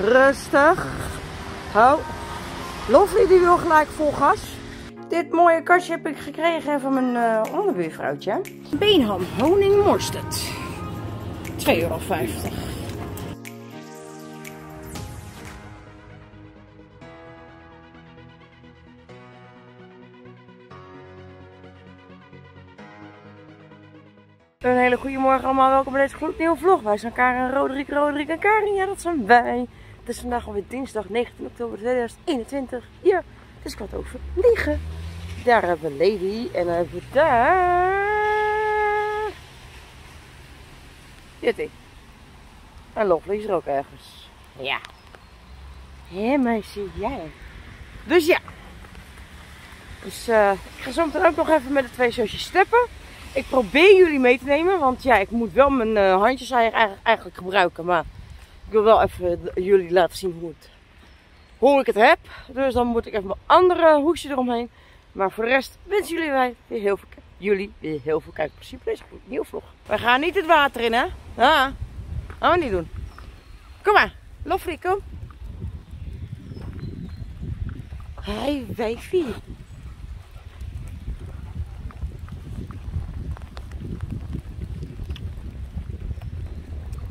Rustig. Hou. Lovely die wil gelijk vol gas. Dit mooie kastje heb ik gekregen van mijn uh, onderbuurvrouwtje. Beenham honing mosterd. 2,50 euro. Een hele goede morgen allemaal, welkom bij deze gloednieuwe vlog. Wij zijn Karen, Roderick, Roderick en Karin, ja dat zijn wij. Het is vandaag alweer dinsdag 19 oktober 2021. Ja, het is kwart over 9. Daar hebben we Lady en dan hebben we daar... Jetty. En Lovely is er ook ergens. Ja. Hé meisje, jij. Dus ja. Dus uh, ik ga zo meteen ook nog even met de twee zusjes steppen. Ik probeer jullie mee te nemen, want ja, ik moet wel mijn uh, handjes eigenlijk, eigenlijk gebruiken. Maar ik wil wel even jullie laten zien hoe, het, hoe ik het heb. Dus dan moet ik even mijn andere hoesje eromheen. Maar voor de rest wensen jullie wij weer heel veel, jullie weer heel veel kijkplezier bij deze nieuwe vlog. We gaan niet het water in, hè? Ah, gaan we niet doen. Kom maar, Loffie, kom. Hi, wijfie.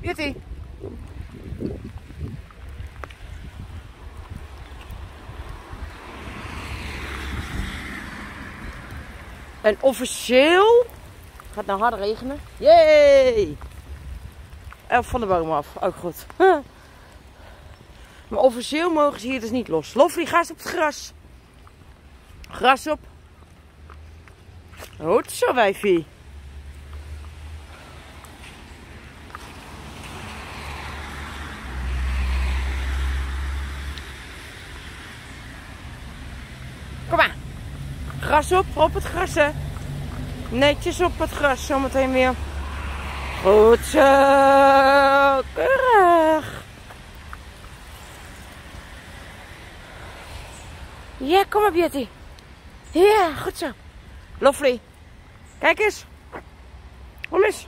Jutty. En officieel gaat nou harder regenen. Yay! En van de boom af. Ook goed. Maar officieel mogen ze hier dus niet los. Loffie, ga eens op het gras. Gras op. Goed zo, wijfie. Gras op, op het gras hè. Netjes op het gras, zometeen weer. Goed zo. Keurig. Ja, kom op Jetty. Ja, goed zo. Lovely. Kijk eens. Kom eens.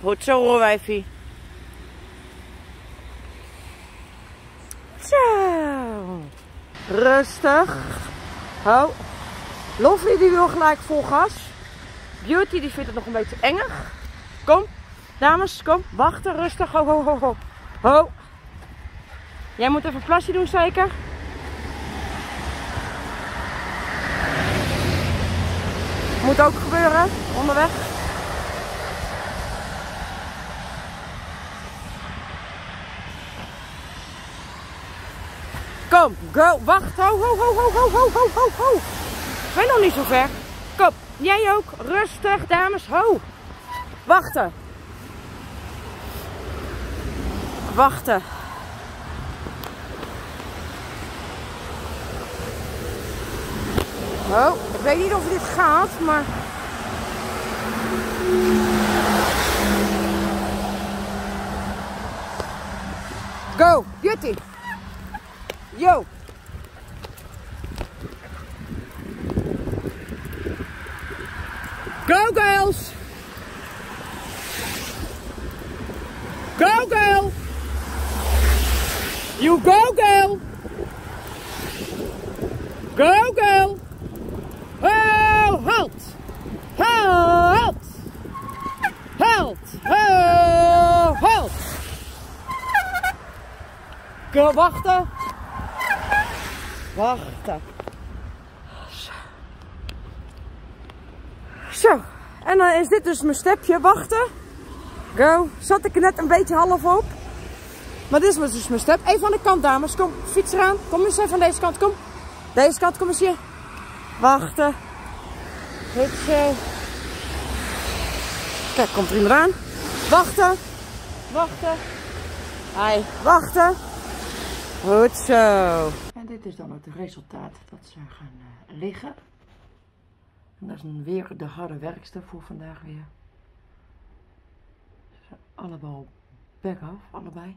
Goed zo hoor wijfie. Zo. Rustig. Hou. Lovely die wil gelijk vol gas. Beauty die vindt het nog een beetje enger. Kom. Dames, kom. Wachten. Rustig. Ho, ho, ho, ho. Ho. Jij moet even een plasje doen zeker. Moet ook gebeuren. Onderweg. Kom, go, wacht, ho, ho, ho, ho, ho, ho, ho, ho, ho. Ik ben nog niet zo ver. Kom, jij ook. Rustig, dames, ho. Wachten. Wachten. Oh, ik weet niet of dit gaat, maar... Go, Jutty. Yo. Go, girls. Go, girl. You go, girl. Go, girl. Oh, halt. Halt. Halt. Oh, halt. Go, wachten. Wachten. Zo. En dan is dit dus mijn stepje. Wachten. Go. Zat ik er net een beetje half op. Maar dit is dus mijn step. Even aan de kant, dames. Kom, fiets eraan. Kom eens even aan deze kant. Kom. Deze kant, kom eens hier. Wachten. Zo. Kijk, komt er iemand aan. Wachten. Wachten. Hi. Wachten. Goed zo. En dit is dan het resultaat dat ze gaan uh, liggen. En dat is dan weer de harde werkster voor vandaag weer. Ze allemaal back af, allebei.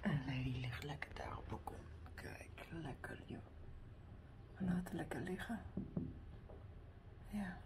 En Lady ligt lekker daar op. Kijk, lekker joh. En laten lekker liggen. Ja.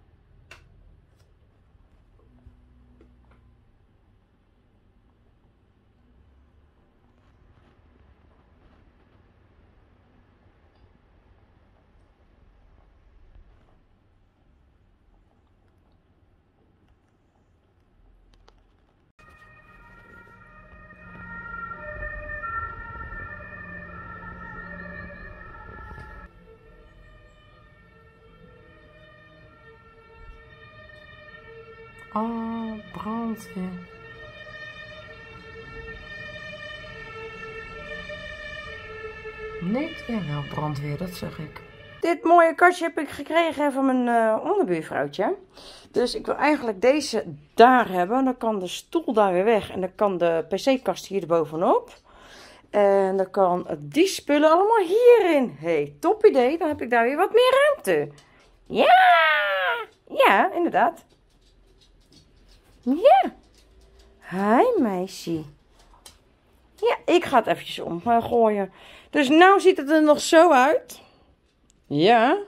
Oh, brandweer. Niet? Ja, wel brandweer, dat zeg ik. Dit mooie kastje heb ik gekregen van mijn uh, onderbuurvrouwtje. Dus ik wil eigenlijk deze daar hebben. Dan kan de stoel daar weer weg. En dan kan de pc-kast hier bovenop. En dan kan die spullen allemaal hierin. hey, top idee. Dan heb ik daar weer wat meer ruimte. Ja! Ja, inderdaad. Ja. Hi, meisje. Ja, ik ga het eventjes omgooien. Dus nou ziet het er nog zo uit. Ja.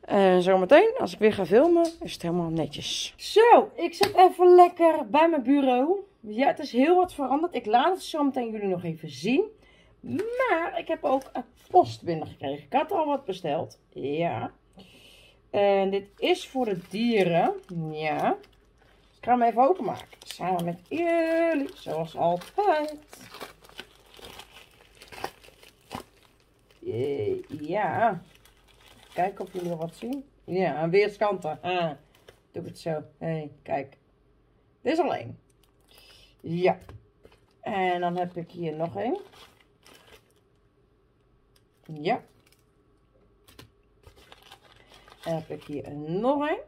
En zometeen, als ik weer ga filmen, is het helemaal netjes. Zo, ik zit even lekker bij mijn bureau. Ja, het is heel wat veranderd. Ik laat het zo meteen jullie nog even zien. Maar ik heb ook een post binnengekregen. Ik had al wat besteld. Ja. En dit is voor de dieren. Ja. Ik ga hem even openmaken. Samen met jullie, zoals altijd. Ja. Kijken of jullie wat zien. Ja, aan weerskanten. Ah, doe het zo. Hey, kijk. Dit is alleen. Ja. En dan heb ik hier nog een. Ja. En heb ik hier nog een.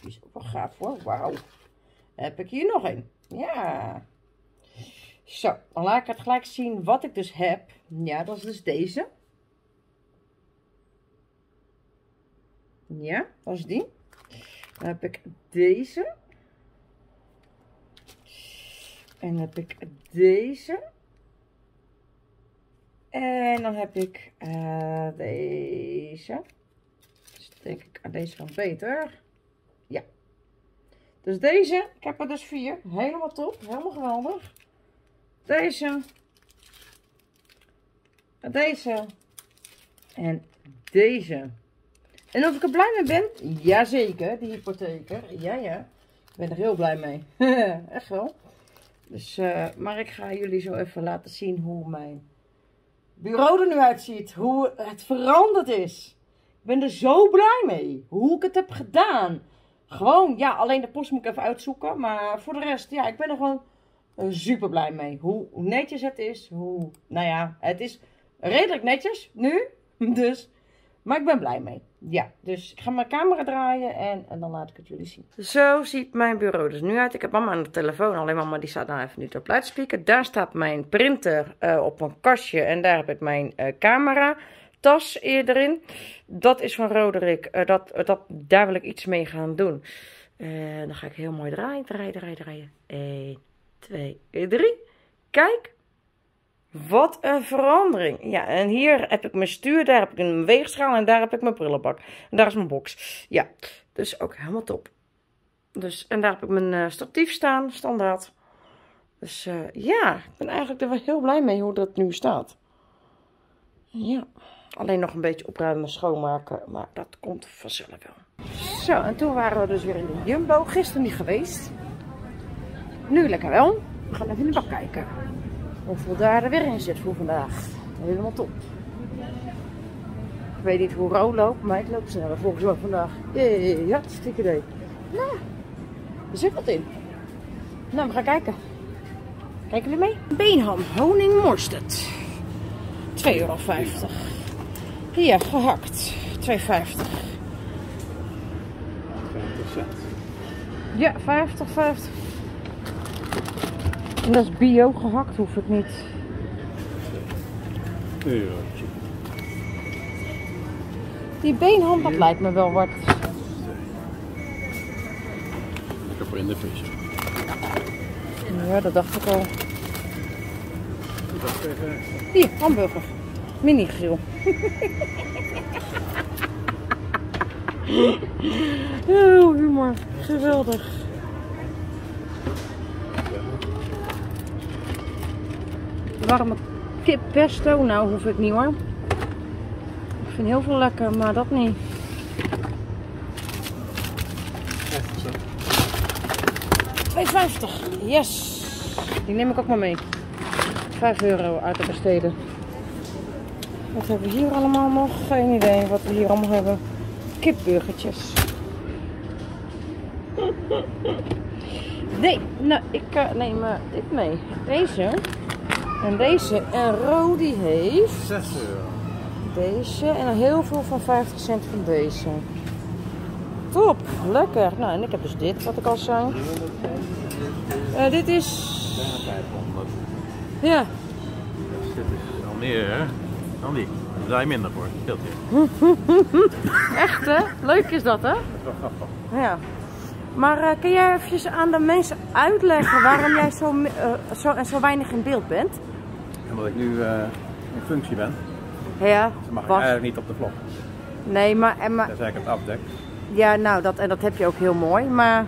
Die is ook wel gaaf hoor. Wauw. Heb ik hier nog een. Ja. Zo, dan laat ik het gelijk zien wat ik dus heb. Ja, dat is dus deze. Ja, dat is die. Dan heb ik deze. En dan heb ik deze. En dan heb ik uh, deze. Dus denk ik aan deze van beter. Dus deze, ik heb er dus vier. Helemaal top, helemaal geweldig. Deze. Deze. En deze. En of ik er blij mee ben? Jazeker, die hypotheker. Ja, ja. Ik ben er heel blij mee. Echt wel. Dus, uh, maar ik ga jullie zo even laten zien hoe mijn bureau er nu uitziet. Hoe het veranderd is. Ik ben er zo blij mee. Hoe ik het heb gedaan. Gewoon, ja, alleen de post moet ik even uitzoeken. Maar voor de rest, ja, ik ben er gewoon super blij mee. Hoe, netjes het is. Hoe, nou ja, het is redelijk netjes nu. Dus, maar ik ben blij mee. Ja, dus ik ga mijn camera draaien en, dan laat ik het jullie zien. Zo ziet mijn bureau dus nu uit. Ik heb mama aan de telefoon, alleen mama die staat nou even niet op luidspreker. Daar staat mijn printer uh, op een kastje en daar heb ik mijn uh, camera tas erin. Dat is van Roderick. Uh, dat, dat, daar wil ik iets mee gaan doen. dan ga ik heel mooi draaien, draaien, draaien, draaien. 1, 2, 3. Kijk. Wat een verandering. Ja, en hier heb ik mijn stuur, daar heb ik een weegschaal en daar heb ik mijn prullenbak. En daar is mijn box. Ja, dus ook helemaal top. Dus, en daar heb ik mijn uh, statief staan, standaard. Dus uh, ja, ik ben eigenlijk er wel heel blij mee hoe dat nu staat. Ja, alleen nog een beetje opruimen en schoonmaken, maar dat komt vanzelf wel. Zo, en toen waren we dus weer in de Jumbo. Gisteren niet geweest. Nu lekker wel. We gaan even in de bak kijken. Hoeveel daar er weer in zit voor vandaag. Helemaal top. Ik weet niet hoe Ro loopt, maar ik loop sneller volgens mij vandaag. Ja, hartstikke idee. Nou, er zit wat in. Nou, we gaan kijken. Kijken jullie mee? Beenham, honing mosterd. 2,50 euro. Hier, gehakt. 2,50. 50 cent. Ja, 50, 50. En dat is bio gehakt, hoef ik niet. Die beenhand, dat lijkt me wel wat. Lekker voor in de vis. Ja, dat dacht ik al. Hier, hamburger. Mini grill. Oh, humor. Geweldig. warme kip pesto. Nou hoef ik niet hoor. Ik vind heel veel lekker, maar dat niet. Ja, 2,50. Yes. Die neem ik ook maar mee. 5 euro uit te besteden. Wat hebben we hier allemaal nog? Geen idee wat we hier allemaal hebben. Kipburgertjes. Nee, nou, ik uh, neem uh, dit mee. Deze. En deze. En Rodi heeft... 6 euro. Deze. En heel veel van 50 cent van deze. Top. Lekker. Nou, en ik heb dus dit, wat ik al zei. Uh, dit is... Bijna 500. Ja. Dus dit is al meer, hè? Dan die. Daar draai je minder voor. Scheelt je. Echt, hè? Leuk is dat, hè? Dat is wel grappig. Ja. Maar uh, kun jij eventjes aan de mensen uitleggen waarom jij zo, uh, zo, zo weinig in beeld bent? Omdat ik nu uh, in functie ben. Ja, Dan mag ik eigenlijk niet op de vlog. Nee, maar, en maar... Tenzij ik het afdek. Ja, nou, dat, en dat heb je ook heel mooi. Maar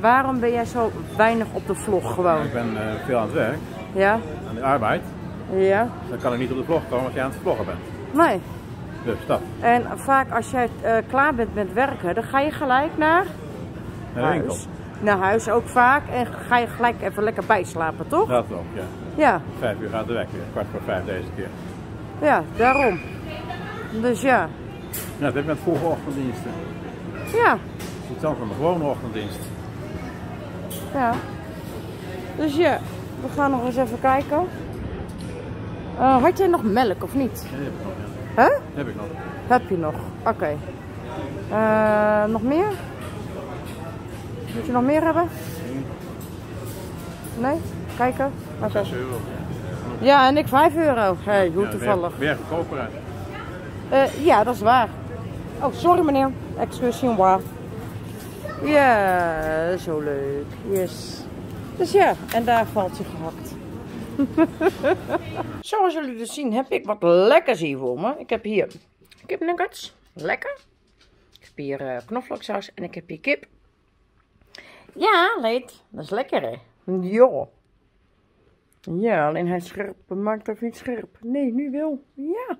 waarom ben jij zo weinig op de vlog gewoon? Ik ben uh, veel aan het werk, Ja? aan de arbeid. Ja? Dus dan kan ik niet op de vlog komen als jij aan het vloggen bent. Nee. Dus dat. En vaak als jij uh, klaar bent met werken, dan ga je gelijk naar Naar de winkel. huis. Naar huis ook vaak. En ga je gelijk even lekker bijslapen, toch? Dat ook, ja. Ja, Vijf uur gaat de weg weer. Kwart voor vijf deze keer. ja, daarom. Dus ja. Ja, dat heb ik met vroege ochtenddiensten. Ja, Dat is dan de gewone ochtenddienst. ja. Dus ja, we gaan nog eens even kijken. Uh, had jij nog melk of niet? Die heb ik nog. Huh? Heb ik nog. Heb je nog? Oké. Okay. Uh, nog meer? Moet je nog meer hebben? Nee? Kijken? Okay. 6 euro. Ja, en ik 5 euro. Hey, hoe ja, toevallig. Weer, weer goedkoper uit. Uh, ja, dat is waar. Oh, sorry meneer. Excusez-moi. Ja, zo leuk. Yes. Dus ja, en daar valt je gehakt. Zoals jullie dus zien heb ik wat lekkers hier voor me. Ik heb hier kipnuggets. Lekker. Ik heb hier uh, knoflooksaus en ik heb hier kip. Ja, leed. Dat is lekker hè. Ja. Ja, alleen hij scherp maakt even niet scherp. Nee, nu wel. Ja.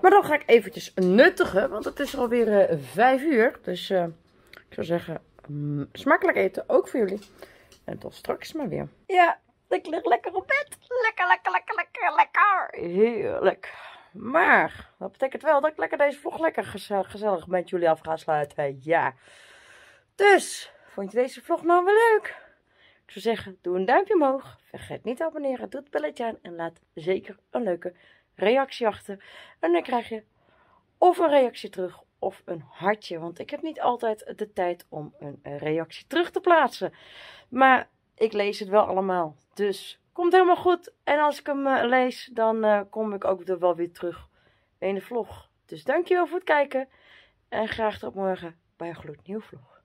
Maar dan ga ik eventjes nuttigen, want het is alweer uh, 5 uur. Dus uh, ik zou zeggen, mm, smakelijk eten, ook voor jullie. En tot straks maar weer. Ja, ik lig lekker op bed. Lekker, lekker, lekker, lekker, lekker. Heerlijk. Maar, dat betekent wel dat ik lekker deze vlog lekker gezellig, met jullie af ga sluiten. Ja. Dus, vond je deze vlog nou wel leuk? Ik zou zeggen, doe een duimpje omhoog. Vergeet niet te abonneren, doe het belletje aan en laat zeker een leuke reactie achter. En dan krijg je of een reactie terug of een hartje. Want ik heb niet altijd de tijd om een reactie terug te plaatsen. Maar ik lees het wel allemaal. Dus komt helemaal goed. En als ik hem uh, lees, dan uh, kom ik ook er wel weer terug in de vlog. Dus dankjewel voor het kijken. En graag tot morgen bij een gloednieuwe vlog.